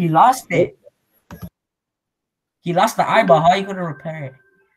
He lost it. He lost the eyeball. How are you gonna repair it?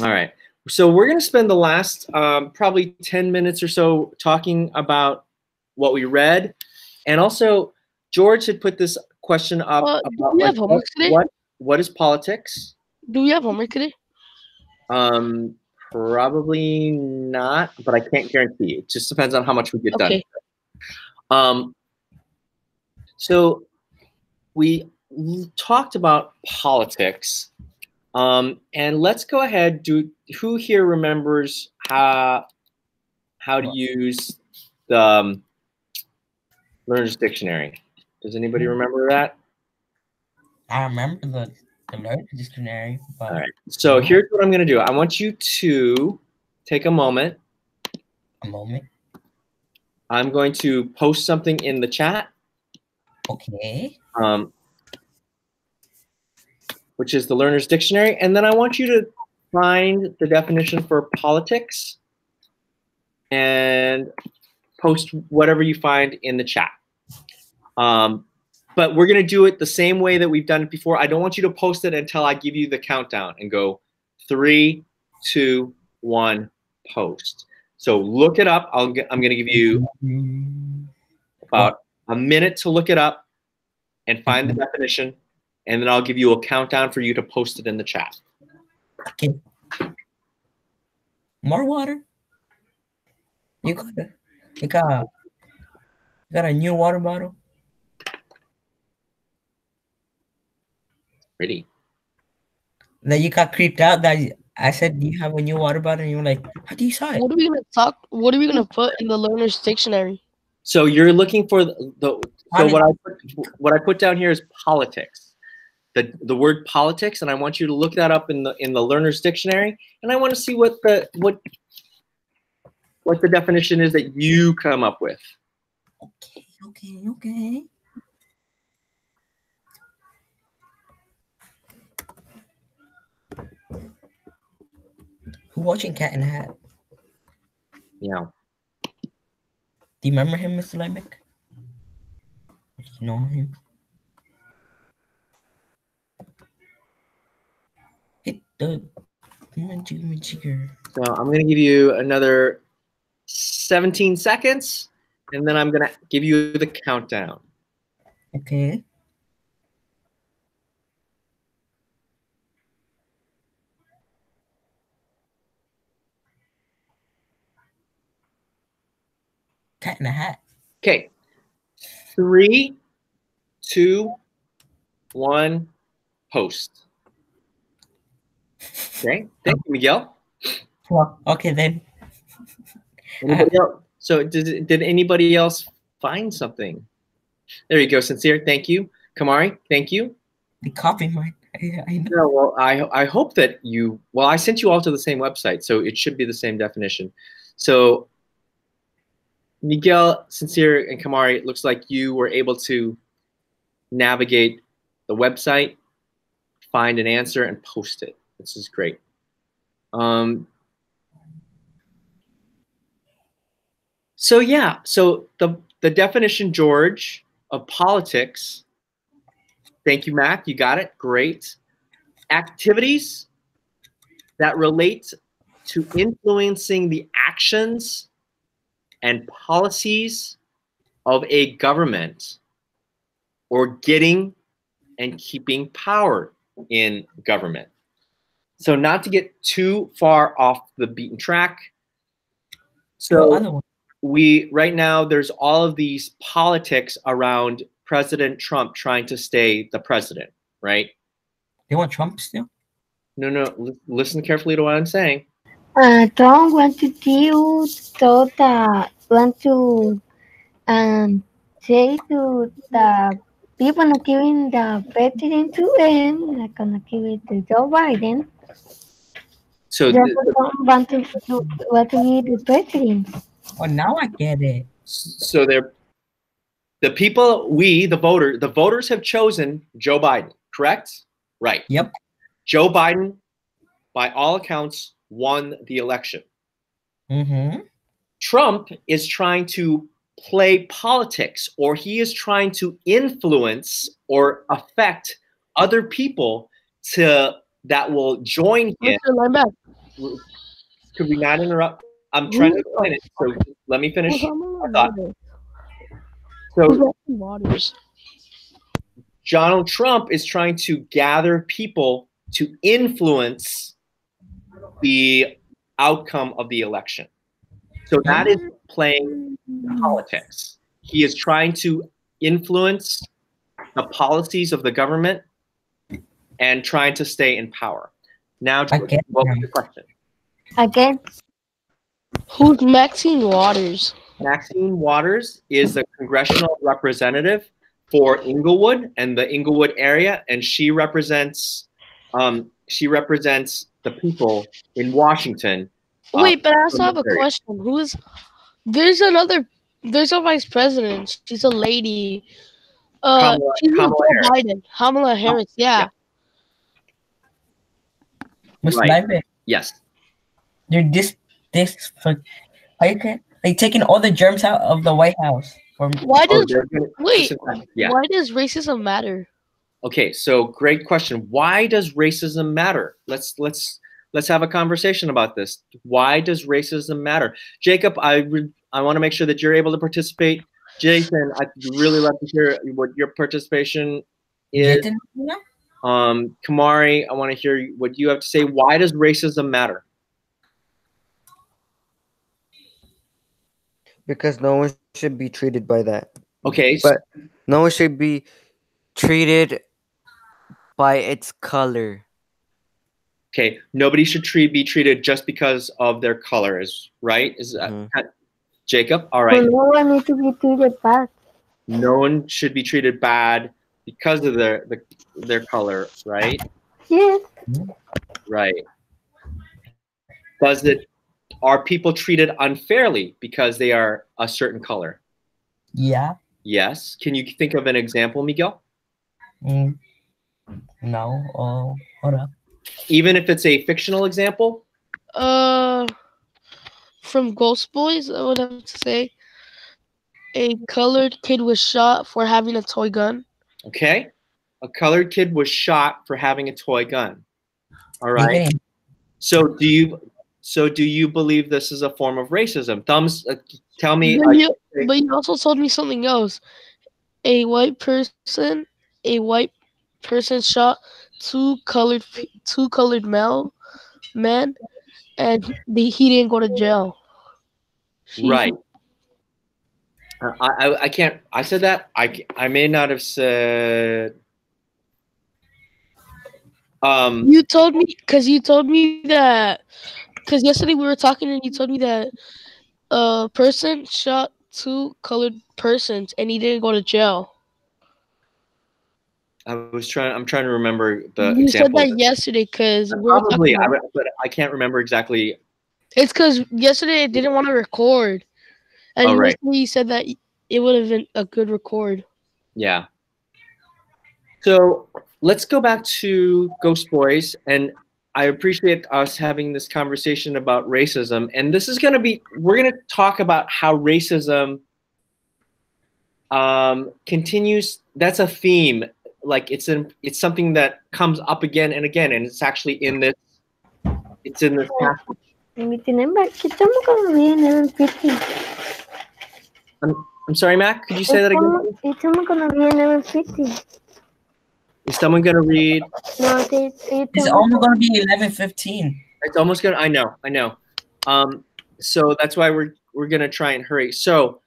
All right. So we're going to spend the last um, probably 10 minutes or so talking about what we read. And also, George had put this question up. Uh, do about, we like, have homework what, today? what, what is politics? Do we have homework today? Um, probably not, but I can't guarantee. It just depends on how much we get Okay. done. Um, so we l- talked about politics, um, and let's go ahead. Do who here remembers how how to use the um, Learner's Dictionary? Does anybody remember that? I remember the the learning dictionary, but All right. So here's what I'm going to do. I want you to take a moment. a moment. I'm going to post something in the chat, Okay. um, which is the Learner's Dictionary, and then I want you to find the definition for politics and post whatever you find in the chat. Um, but we're going to do it the same way that we've done it before. I don't want you to post it until I give you the countdown and go three, two, one, post. So look it up. Get, I'm going to give you about a minute to look it up and find the definition, and then I'll give you a countdown for you to post it in the chat. Okay. More water. You got a, you got you got a new water bottle. Ready? That you got creeped out. That I said, you have a new water bottle?" And you were like, "How do you saw it?" What are we gonna talk? What are we gonna put in the learner's dictionary? So you're looking for the, the so what I put, what I put down here is politics. The the word politics, and I want you to look that up in the in the learner's dictionary, and I want to see what the what what the definition is that you come up with. Okay, okay, okay. Who watching Cat in the Hat? Yeah. Do you remember him, Mr. Lemick? Do you know him? The So I'm going to give you another 17 seconds, and then I'm going to give you the countdown. Okay. Cat in a Hat. Okay. Three, two, one, post. Okay. Thank you, Miguel. Well, okay then. Anybody else? So did, did anybody else find something? There you go, sincere. Thank you. Kamari, thank you. The copy mine. I, I know. Yeah, well, I I hope that you. Well, I sent you all to the same website, so it should be the same definition. So, Miguel, Sincere, and Kamari, it looks like you were able to navigate the website, find an answer, and post it. This is great. Um, so yeah, so the the definition, George, of politics Thank you, Mac. You got it. Great. Activities that relate to influencing the actions and policies of a government or getting and keeping power in government. So, not to get too far off the beaten track. So, The other one. we right now there's all of these politics around President Trump trying to stay the president, right? They want Trump still? No, no, li- listen carefully to what I'm saying. Uh, Trump want to do so that want to um say to the people not giving the president to him, not gonna give it to Joe Biden. So, Just th- don't want to do, want to be the president. Oh, now I get it. so they're the people, we, the voter, the voters have chosen Joe Biden, correct? Right. Yep. Joe Biden, by all accounts, won the election. Mm-hmm. Trump is trying to play politics or he is trying to influence or affect other people to that will join him. Could we not interrupt? I'm trying to explain it. So let me finish. thought. So Donald Trump is trying to gather people to influence the outcome of the election. So that is playing politics. He is trying to influence the policies of the government and trying to stay in power. Now, George, Okay. what was the question? Again, Who's Maxine Waters? Maxine Waters is the congressional representative for Inglewood and the Inglewood area, and she represents um, she represents the people in Washington. Uh, Wait, but I also have a military. question. Who is? There's another. There's a vice president. She's a lady. Uh, Kamala- she's Kamala Harris. Biden. Kamala Harris. Yeah. yeah. Mr. Right. Linebacker, Yes. they're this this for are you okay? They taking all the germs out of the White House. From Why Oh, does they're wait? Yeah. Why does racism matter? Okay, so great question. Why does racism matter? Let's let's let's have a conversation about this. Why does racism matter? Jacob, I re- I want to make sure that you're able to participate. Jason, I'd really love to hear what your participation is. Didn't you know? Um, Kamari, I want to hear what you have to say. Why does racism matter? because no one should be treated by that. Okay, But no one should be treated by its color. okay, nobody should treat be treated just because of their colors, right? Is that Mhm. Jacob? All right. so right. no one needs to be treated bad. no one should be treated bad because of their the, their color, right? Yes, Right. Does it are people treated unfairly because they are a certain color? Yeah. Yes. Can you think of an example, Miguel? Mm. No. Oh, hold up. Even if it's a fictional example? Uh, from Ghost Boys, I would have to say a colored kid was shot for having a toy gun. Okay. A colored kid was shot for having a toy gun. All right. Even- So do you so do you believe this is a form of racism? Thumbs uh, tell me But uh, you, but you also told me something else. A white person, a white person shot two colored two colored male men, and the, he didn't go to jail. He- Right. I, I I can't. I said that. I I may not have said. Um. You told me because you told me that because yesterday we were talking and you told me that a person shot two colored persons and he didn't go to jail. I was trying. I'm trying to remember the you said that yesterday because Probably, I, but I can't remember exactly. It's because yesterday I didn't want to record, and Oh, right. you said that it would have been a good record. Yeah. So let's go back to Ghost Boys, and I appreciate us having this conversation about racism. And this is going to be, we're going to talk about how racism um, continues. That's a theme. Like it's in, it's something that comes up again and again, and it's actually in this. It's in this passage. Remember, estamos gonna be in level 50. I'm sorry, Mac. Could you say that again? Estamos, estamos gonna be in level 50. Is someone going to read? No, it's, it's, It's almost gonna be eleven fifteen. It's almost gonna. I know. I know. Um, so that's why we're we're gonna try and hurry. So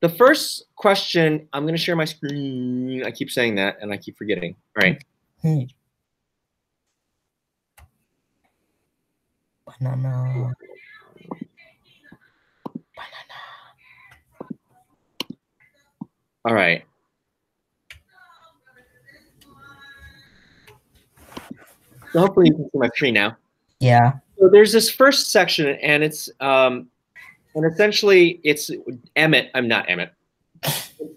the first question, I'm gonna share my screen. I keep saying that, and I keep forgetting. All right. Hmm. Banana. All right. So hopefully you can see my screen now. Yeah. So there's this first section, and it's um, and essentially it's Emmett. I'm not Emmett.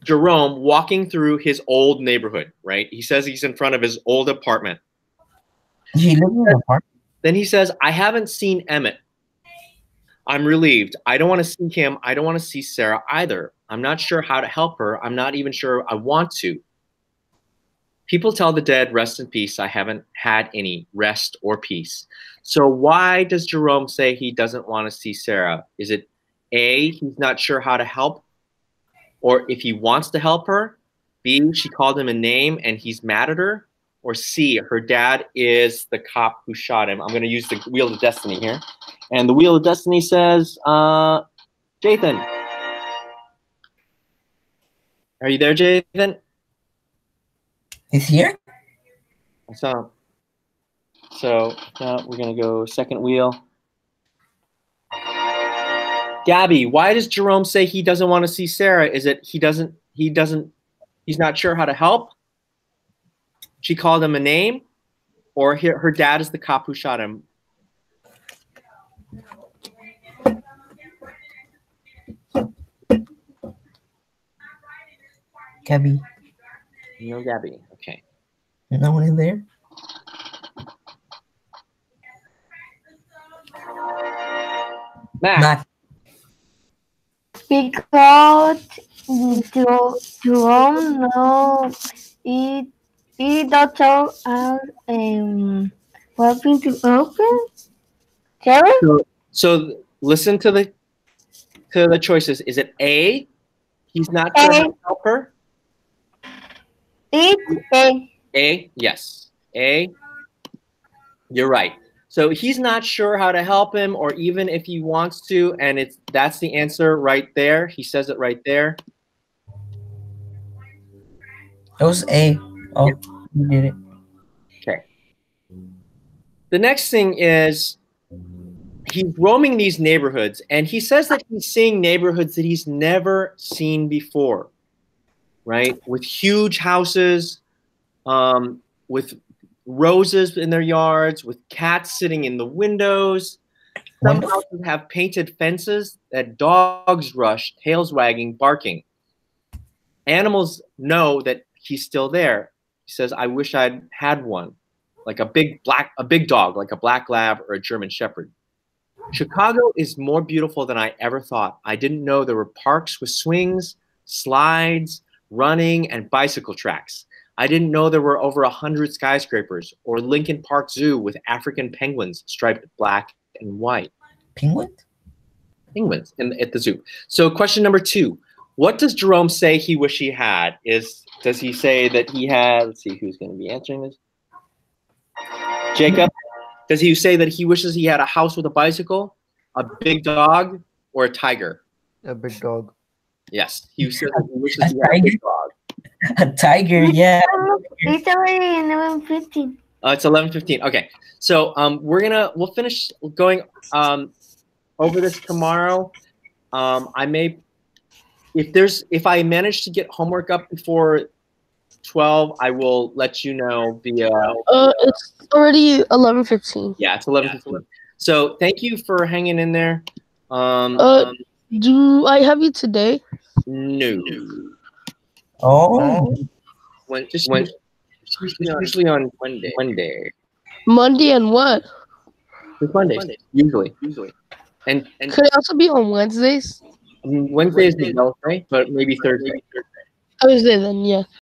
Jerome walking through his old neighborhood. Right. He says he's in front of his old apartment. He lives in the park. Then he says, I haven't seen Emmett. I'm relieved. I don't want to see him. I don't want to see Sarah either. I'm not sure how to help her. I'm not even sure I want to. People tell the dead, rest in peace. I haven't had any rest or peace. So, why does Jerome say he doesn't want to see Sarah? Is it A, he's not sure how to help? Or if he wants to help her? B, she called him a name and he's mad at her? Or C, her dad is the cop who shot him? I'm going to use the Wheel of Destiny here. And the Wheel of Destiny says, uh, Jathan. Are you there, Jathan? He's here? So, so now we're gonna go second wheel. Gabby, why does Jerome say he doesn't want to see Sarah? Is it he doesn't he doesn't he's not sure how to help? She called him a name, or her, her dad is the cop who shot him. Gabby. No, Gabby. Okay. No one in there? Matt. Matt. Because Jer- Jerome no he he doctor are um working to open. Sarah? So listen to the to the choices. Is it A? He's not sure how to help her. It's a A, yes. A, you're right. So he's not sure how to help him, or even if he wants to, and it's that's the answer right there. He says it right there. It was A. Oh, you did it. The next thing is he's roaming these neighborhoods, and he says that he's seeing neighborhoods that he's never seen before, right? With huge houses, um, with roses in their yards, with cats sitting in the windows. Some houses have painted fences that dogs rush, tails wagging, barking. Animals know that he's still there. He says, "I wish I'd had one, like a big black, a big dog, like a black lab or a German shepherd." Chicago is more beautiful than I ever thought. I didn't know there were parks with swings, slides, running, and bicycle tracks. I didn't know there were over a hundred skyscrapers or Lincoln Park Zoo with African penguins striped black and white. Penguin? Penguins in, at the zoo. So, question number two: What does Jerome say he wish he had? Is does he say that he had? Let's see who's going to be answering this. Jacob, does he say that he wishes he had a house with a bicycle, a big dog, or a tiger? A big dog. Yes, he says that he wishes he had a big dog. A tiger, yeah. it's already eleven fifteen. Uh, it's eleven fifteen. Okay, so um, we're gonna we'll finish going um, over this tomorrow. Um, I may, if there's if I manage to get homework up before twelve, I will let you know via. Uh, it's already eleven fifteen. Yeah, it's eleven fifteen. So thank you for hanging in there. Um, Uh, um, Do I have you today? no, Oh, when just when usually on Monday. Monday. Monday and what? It's Monday. Usually. Usually. And and Could it also be on Wednesdays? Wednesday is the Wednesday, but maybe Thursday. Thursday then, yeah.